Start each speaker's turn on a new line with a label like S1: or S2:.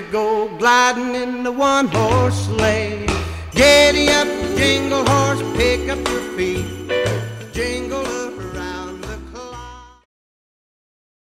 S1: To go gliding in the one horse sleigh. Giddy up, jingle horse, pick up your feet.